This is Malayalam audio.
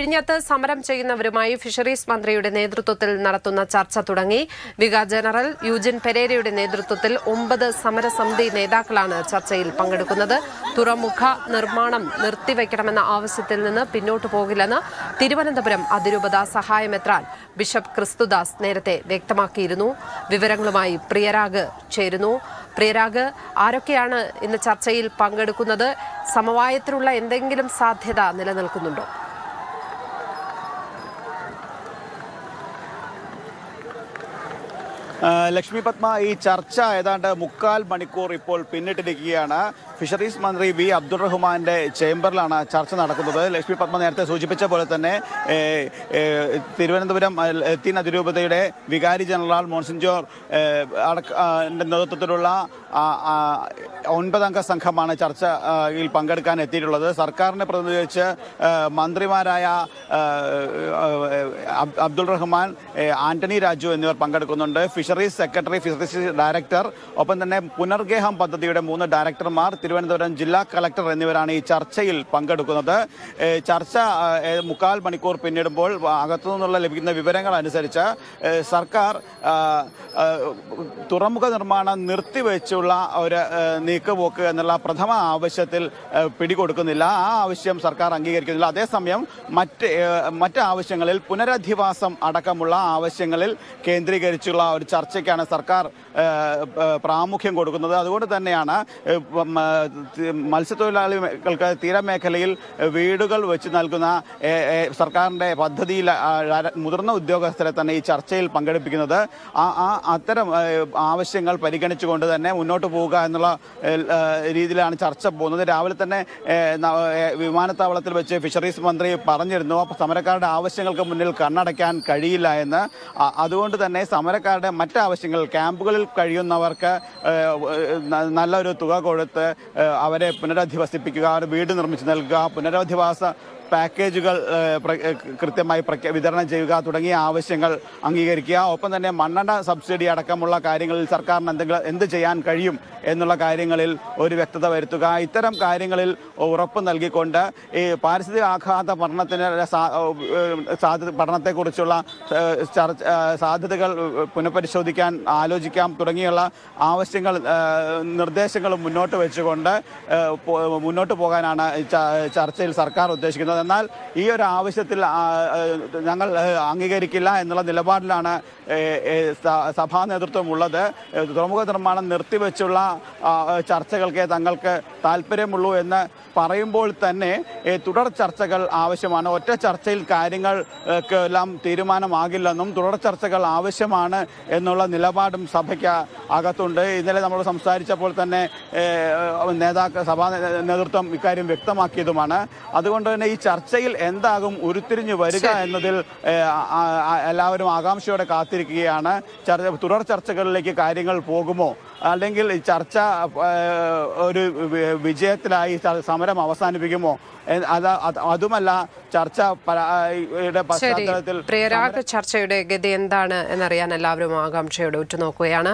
വിഴിഞ്ഞത്ത് സമരം ചെയ്യുന്നവരുമായി ഫിഷറീസ് മന്ത്രിയുടെ നേതൃത്വത്തിൽ നടത്തുന്ന ചർച്ച തുടങ്ങി. വിക ജനറൽ യൂജിൻ പെരേരയുടെ നേതൃത്വത്തിൽ ഒമ്പത് സമരസമിതി നേതാക്കളാണ് ചർച്ചയിൽ പങ്കെടുക്കുന്നത്. തുറമുഖ നിർമ്മാണം നിർത്തിവെക്കണമെന്ന ആവശ്യത്തിൽ നിന്ന് പിന്നോട്ടു പോകില്ലെന്ന് തിരുവനന്തപുരം അതിരൂപത സഹായമെത്രാൻ ബിഷപ്പ് ക്രിസ്തുദാസ് നേരത്തെ വ്യക്തമാക്കിയിരുന്നു. വിവരങ്ങളുമായി പ്രിയരാഗ് ചേരുന്നു. പ്രിയരാഗ് ആരൊക്കെയാണ് ഇന്ന് ചർച്ചയിൽ പങ്കെടുക്കുന്നത്? സമവായത്തിലുള്ള എന്തെങ്കിലും സാധ്യത നിലനിൽക്കുന്നുണ്ടോ? ലക്ഷ്മി പത്മ ഈ ചർച്ച ഏതാണ്ട് മുക്കാൽ മണിക്കൂർ ഇപ്പോൾ പിന്നിട്ടിരിക്കുകയാണ്. ഫിഷറീസ് മന്ത്രി വി. അബ്ദുൾ റഹ്മാന്റെ ചേംബറിലാണ് ചർച്ച നടക്കുന്നത്. ലക്ഷ്മി പത്മ നേരത്തെ സൂചിപ്പിച്ച പോലെ തന്നെ തിരുവനന്തപുരം ലത്തീൻ അതിരൂപതയുടെ വികാരി ജനറൽ മോൺസിൻജോർ നേതൃത്വത്തിലുള്ള ഒൻപതംഗ സംഘമാണ് ചർച്ചയിൽ പങ്കെടുക്കാൻ എത്തിയിട്ടുള്ളത്. സർക്കാരിനെ പ്രതിനിധീകരിച്ച് മന്ത്രിമാരായ അബ്ദുൾ റഹ്മാൻ ആന്റണി രാജു എന്നിവർ പങ്കെടുക്കുന്നുണ്ട്. ഫിഷറീസ് സെക്രട്ടറി ഫിഷറീസ് ഡയറക്ടർ ഒപ്പം തന്നെ പുനർഗേഹം പദ്ധതിയുടെ മൂന്ന് ഡയറക്ടർമാർ തിരുവനന്തപുരം ജില്ലാ കളക്ടർ എന്നിവരാണ് ഈ ചർച്ചയിൽ പങ്കെടുക്കുന്നത്. ചർച്ച മുക്കാൽ മണിക്കൂർ പിന്നിടുമ്പോൾ അകത്തു നിന്നുള്ള ലഭിക്കുന്ന വിവരങ്ങൾ അനുസരിച്ച് സർക്കാർ തുറമുഖ നിർമ്മാണം നിർത്തിവെച്ചുള്ള ഒരു നീക്കുപോക്ക് എന്നുള്ള പ്രഥമ ആവശ്യത്തിൽ പിടികൊടുക്കുന്നില്ല. ആ ആവശ്യം സർക്കാർ അംഗീകരിക്കുന്നില്ല. അതേസമയം മറ്റ് മറ്റ് ആവശ്യങ്ങളിൽ പുനരധിവാസം അടക്കമുള്ള ആവശ്യങ്ങളിൽ കേന്ദ്രീകരിച്ചുള്ള ഒരു ചർച്ചയ്ക്കാണ് സർക്കാർ പ്രാമുഖ്യം കൊടുക്കുന്നത്. അതുകൊണ്ട് തന്നെയാണ് മത്സ്യത്തൊഴിലാളികൾക്ക് തീരമേഖലയിൽ വീടുകൾ വെച്ച് നൽകുന്ന സർക്കാരിന്റെ പദ്ധതിയിൽ മുതിർന്ന ഉദ്യോഗസ്ഥരെ തന്നെ ഈ ചർച്ചയിൽ പങ്കെടുപ്പിക്കുന്നത്. ആ അത്തരം ആവശ്യങ്ങൾ പരിഗണിച്ചുകൊണ്ട് തന്നെ മുന്നോട്ട് പോവുക എന്നുള്ള രീതിയിലാണ് ചർച്ച പോകുന്നത്. രാവിലെ തന്നെ വിമാനത്താവളത്തിൽ വെച്ച് ഫിഷറീസ് മന്ത്രി പറഞ്ഞിരുന്നു സമരക്കാരുടെ ആവശ്യങ്ങൾക്ക് മുന്നിൽ കണ്ണടയ്ക്കാൻ കഴിയില്ല എന്ന്. അതുകൊണ്ട് തന്നെ സമരക്കാരുടെ മറ്റ് ആവശ്യങ്ങൾ ക്യാമ്പുകളിൽ കഴിയുന്നവർക്ക് നല്ലൊരു തുക കൊടുത്ത് അവരെ പുനരധിവസിപ്പിക്കുക വീട് നിർമ്മിച്ച് നൽകുക പുനരധിവാസ പാക്കേജുകൾ കൃത്യമായി വിതരണം ചെയ്യുക തുടങ്ങിയ ആവശ്യങ്ങൾ അംഗീകരിക്കുക. ഒപ്പം തന്നെ മണ്ണെണ്ണ സബ്സിഡി അടക്കമുള്ള കാര്യങ്ങളിൽ സർക്കാരിന് എന്തെങ്കിലും എന്ത് ചെയ്യാൻ കഴിയും എന്നുള്ള കാര്യങ്ങളിൽ ഒരു വ്യക്തത വരുത്തുക. ഇത്തരം കാര്യങ്ങളിൽ ഉറപ്പ് നൽകിക്കൊണ്ട് ഈ പാരിസ്ഥിതിക ആഘാത പഠനത്തിന് സാധ്യത പഠനത്തെക്കുറിച്ചുള്ള ചർച്ച സാധ്യതകൾ പുനഃപരിശോധിക്കാൻ ആലോചിക്കാം. തുടങ്ങിയുള്ള ആവശ്യങ്ങൾ നിർദ്ദേശങ്ങൾ മുന്നോട്ട് വെച്ചുകൊണ്ട് മുന്നോട്ട് പോകാനാണ് ചർച്ചയിൽ സർക്കാർ ഉദ്ദേശിക്കുന്നത്. എന്നാൽ ഈ ഒരു ആവശ്യത്തിൽ ഞങ്ങൾ അംഗീകരിക്കില്ല എന്നുള്ള നിലപാടിലാണ് സഭാ നേതൃത്വം ഉള്ളത്. തുറമുഖ നിർമ്മാണം നിർത്തിവെച്ചുള്ള ചർച്ചകൾക്ക് തങ്ങൾക്ക് താല്പര്യമുള്ളൂ എന്ന് പറയുമ്പോൾ തന്നെ തുടർ ചർച്ചകൾ ആവശ്യമാണ്. ഒറ്റ ചർച്ചയിൽ കാര്യങ്ങൾ ഏ, എല്ലാം തീരുമാനമാകില്ലെന്നും തുടർ ചർച്ചകൾ ആവശ്യമാണ് എന്നുള്ള നിലപാടും സഭയ്ക്ക് അകത്തുണ്ട്. ഇന്നലെ നമ്മൾ സംസാരിച്ചപ്പോൾ തന്നെ നേതാക്കൾ സഭാ നേതൃത്വം ഇക്കാര്യം വ്യക്തമാക്കിയതുമാണ്. അതുകൊണ്ട് തന്നെ ഈ ചർച്ചയിൽ എന്താകും ഉരുത്തിരിഞ്ഞു വരിക എന്നതിൽ എല്ലാവരും ആകാംക്ഷയോടെ കാത്തിരിക്കുകയാണ്. ചർച്ച തുടർ ചർച്ചകളിലേക്ക് കാര്യങ്ങൾ പോകുമോ? അല്ലെങ്കിൽ ചർച്ച ഒരു വിജയത്തിലായി സമരം അവസാനിപ്പിക്കുമോ? അത് അത് അതുമല്ല ചർച്ച പശ്ചാത്തലത്തിൽ പ്രിയരാഗ് ചർച്ചയുടെ ഗതി എന്താണ് എന്നറിയാൻ എല്ലാവരും ആകാംക്ഷയോടെ ഉറ്റുനോക്കുകയാണ്.